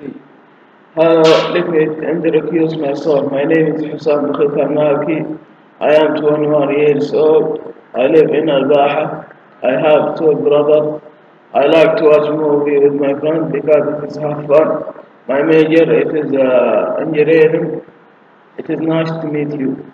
Hello, let me introduce myself. My name is Hosam Maki. I am 21 years old. I live in Al Baha. I have two brothers. I like to watch movie with my friends because it is have fun. My major it is uh, engineering. It is nice to meet you.